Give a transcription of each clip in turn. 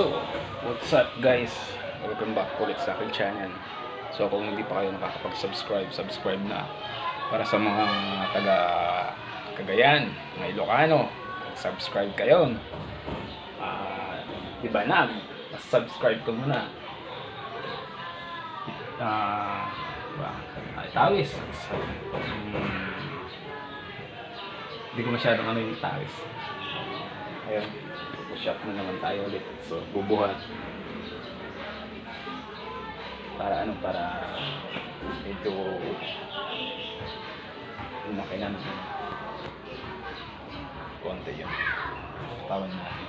So, what's up guys? Welcome back ulit sa aking channel. So kung hindi pa kayo nakakapag-subscribe, subscribe na. Para sa mga taga Cagayan, mga Ilocano, subscribe kayo. Ah, di ba na? Subscribe ko muna. Ah, ba? Ay, tawis. Hmm. Hindi ko masyadong ano yung tawis. Ayun. Shot na naman tayo ulit. So, bubuhat. Para ano, para medyo lumaki na naman. Konti yun. Tawan natin.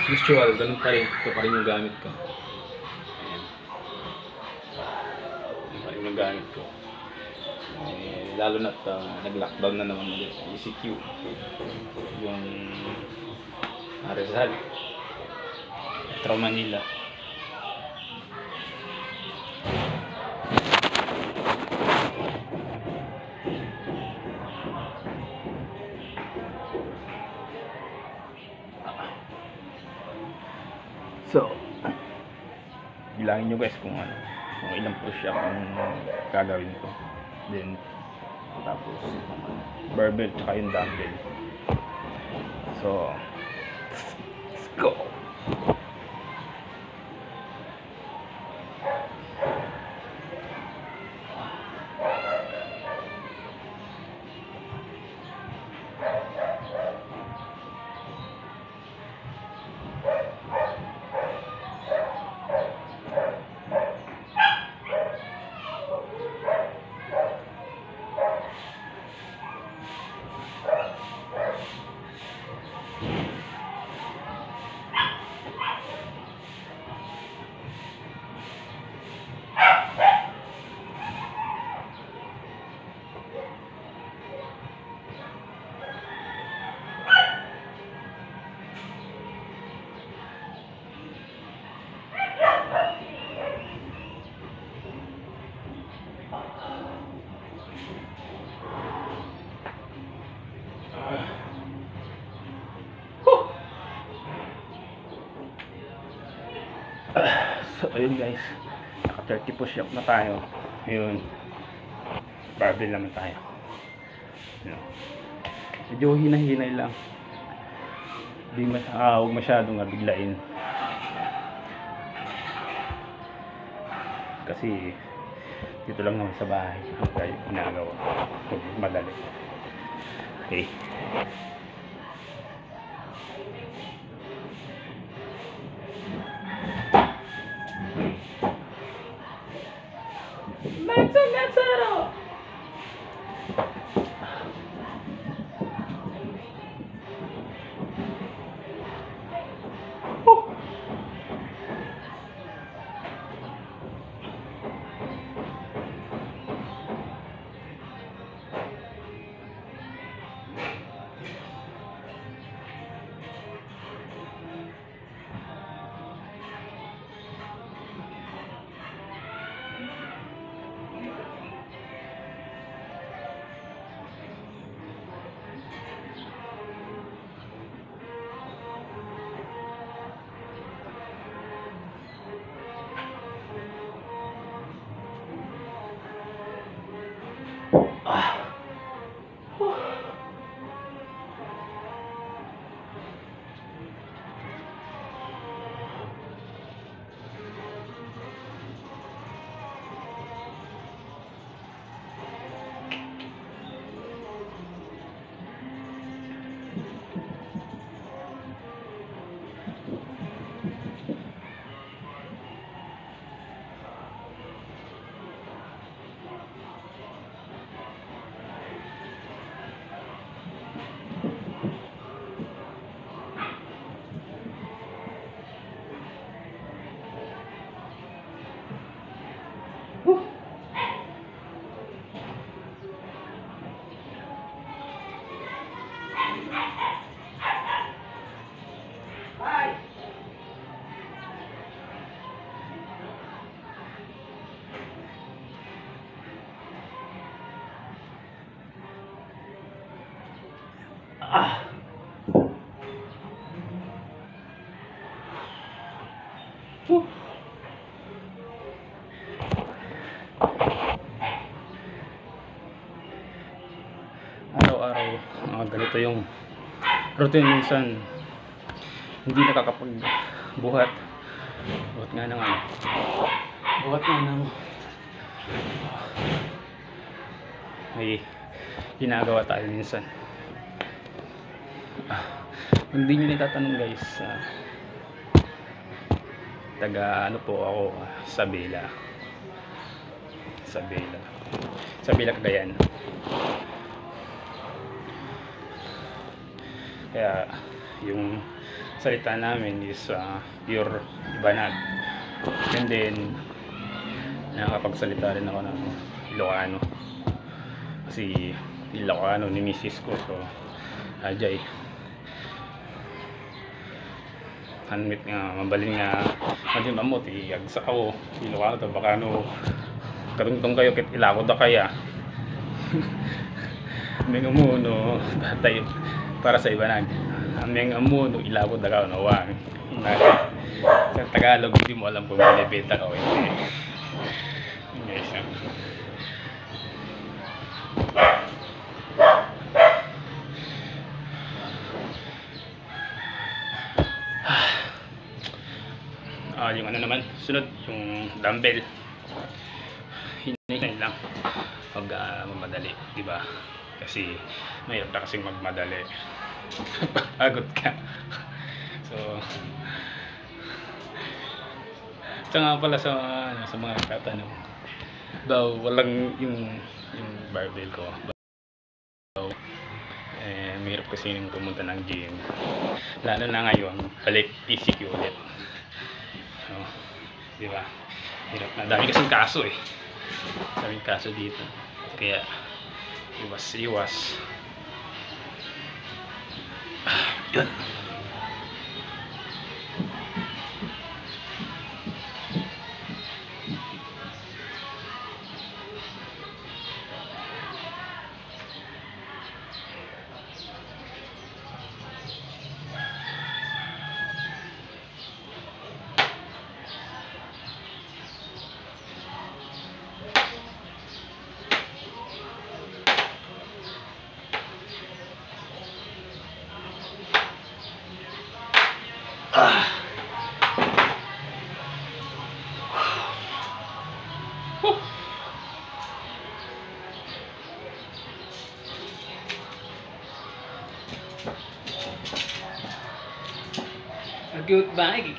As usual, ganun pa rin. Ito pa rin yung gamit ko. Ayan. Ito pa rin yung gamit ko. Lalo na't uh, nag-lockdown na naman ulit. Sa ECQ yung uh, Rizal Metro Manila. So bilangin nyo guys kung ano kung ilang push up ang gagawin ko. Then tapos barbell tsaka yung dumbbell. So let's go So, ayun guys. Naka 30 push up na tayo. Ayun. Barbell naman tayo. Ayun. Medyo hinay-hinay lang. Hindi mas, ah, huwag masyadong nabiglain. Kasi dito lang naman sa bahay ang tayo ginagawa. Madali. Okay. Araw-araw, mga ganito yung routine minsan hindi nakakapagbuhat. Buhat buhat nga ng. Ano? Buhat nga ng may ginagawa tayo minsan. Ah, hindi nyo natatanong guys. Ah, taga ano po ako? Sa Bela. Sa Bela. Sa Bela Cagayan. Kaya yung salita namin is uh, pure Ibanag and then nakakapagsalita rin ako ng Ilocano. Kasi Ilocano ni misis ko. So ajay hanmit nga mabalin nga madin mamot iagsa ako Ilocano to baka no katungtong kayo kit ilako da kaya. May umuno tatay para sa iba nag aming amuno ilako da ka no sa Tagalog hindi mo alam kung binibenta ka o hindi. Guys ah. Ah, yung ano naman, sunod, yung dumbbell. Hinahin lang. Pag ah, mamadali, di ba? Kasi, mahirap na kasing magmadali. Pagod ka. so, ito nga pala sa, ano, sa mga tatanong. Daw, walang yung, yung barbell ko. Daw, eh, mahirap kasi yung pumunta ng gym. Lalo na ngayon, balik ECQ ulit. So, di ba? Hirap na. Dami kasing kaso eh. Daming kaso dito. Kaya, iwas iwas. Ah, yun.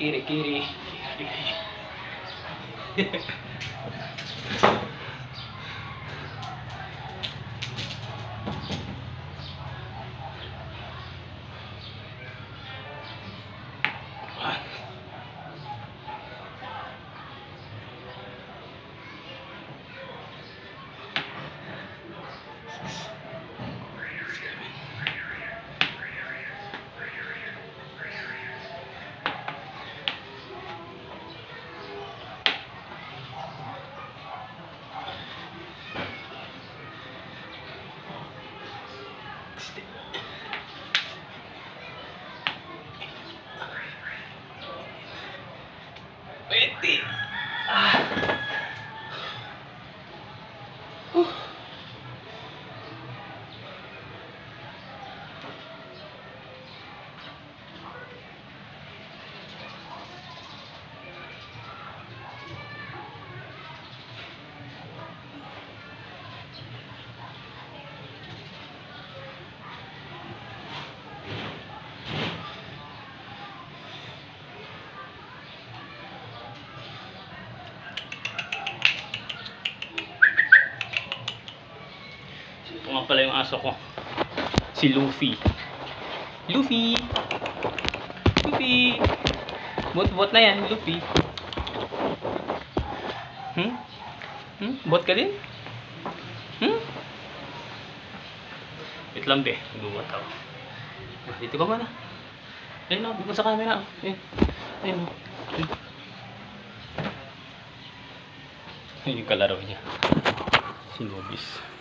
Cute ba? Aso ko. Si Luffy. Luffy! Luffy! Bot-bot na yan, Luffy. Hmm? Hmm? Bot ka din? Hmm? Wait lang be. Gumat ako. Ah, Dito ka muna. Ayun na, bigyan sa camera. Ayun. Ayun. Ayun. Yung kalaro niya. Si Nobis.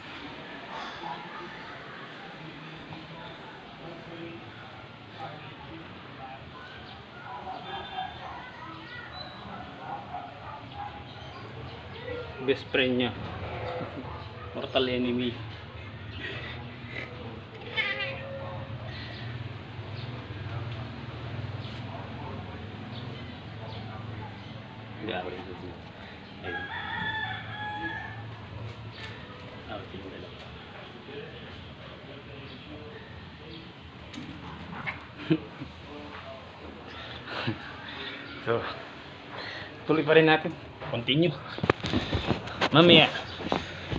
best friend niya mortal enemy. So, tuloy pa rin natin. Continue. Mamaya,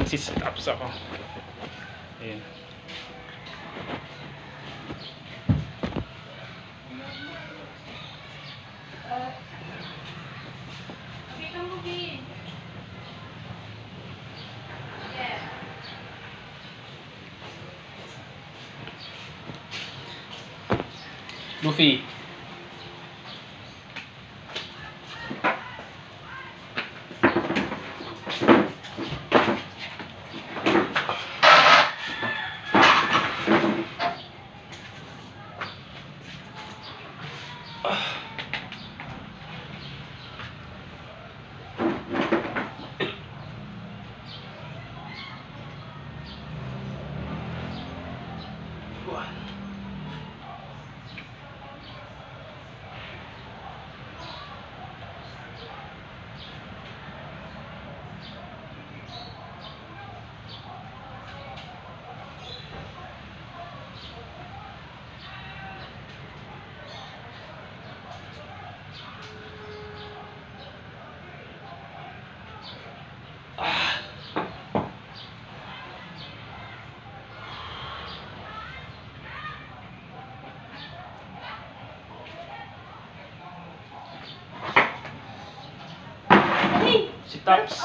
magsisit-ups ako. Ayan. Luffy. Sit-ups.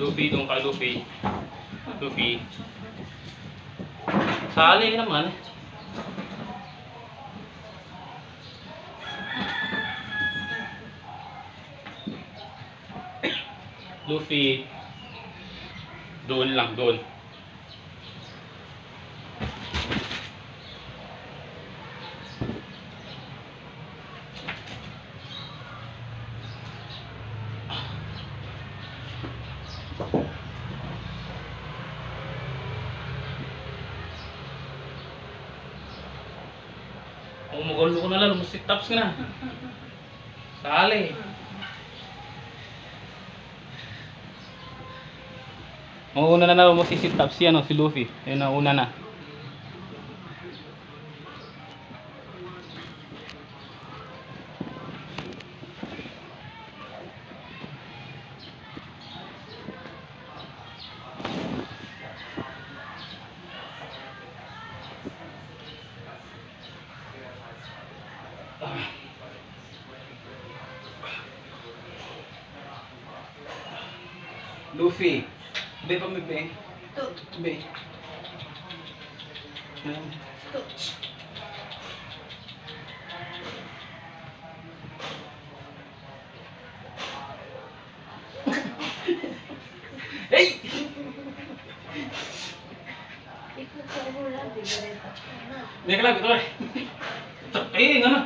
Luffy, doon ka Luffy. Luffy. Sali naman. Luffy. Doon lang, doon. Magulo ko na lang, musik tops ka na. Sali. Mauna na na mo si sit top si ano si Luffy. Ayun na una na. Luffy. Be pa mi be. Be. Hey! Hindi ka lang, ito eh. Eh, nga na.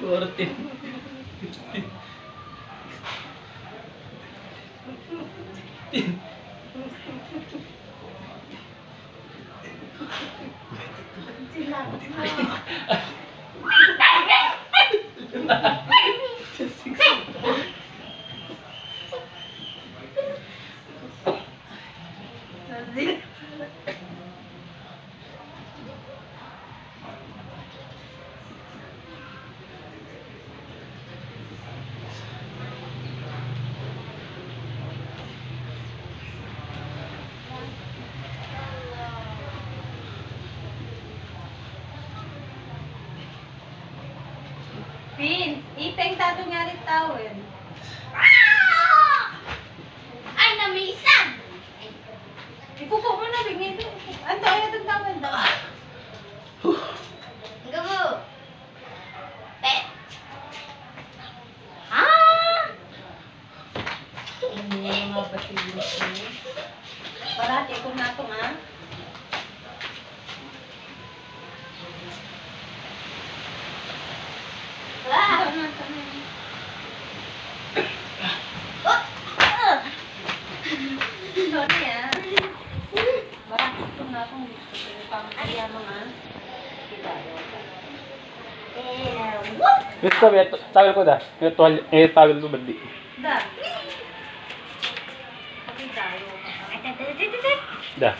Corte. Thank you. Bakit ito na akong pang kaya mga Eh, whoop! Ito ko, may tawel ko da. May tawel, eh, tawel ko ba di? Da. Okay tayo. Da.